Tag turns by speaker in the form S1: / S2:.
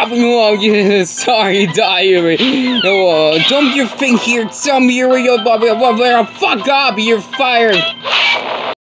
S1: up! Oh, yeah, sorry, diary. Oh, dump your thing here. Dump your, fuck up. You're fired.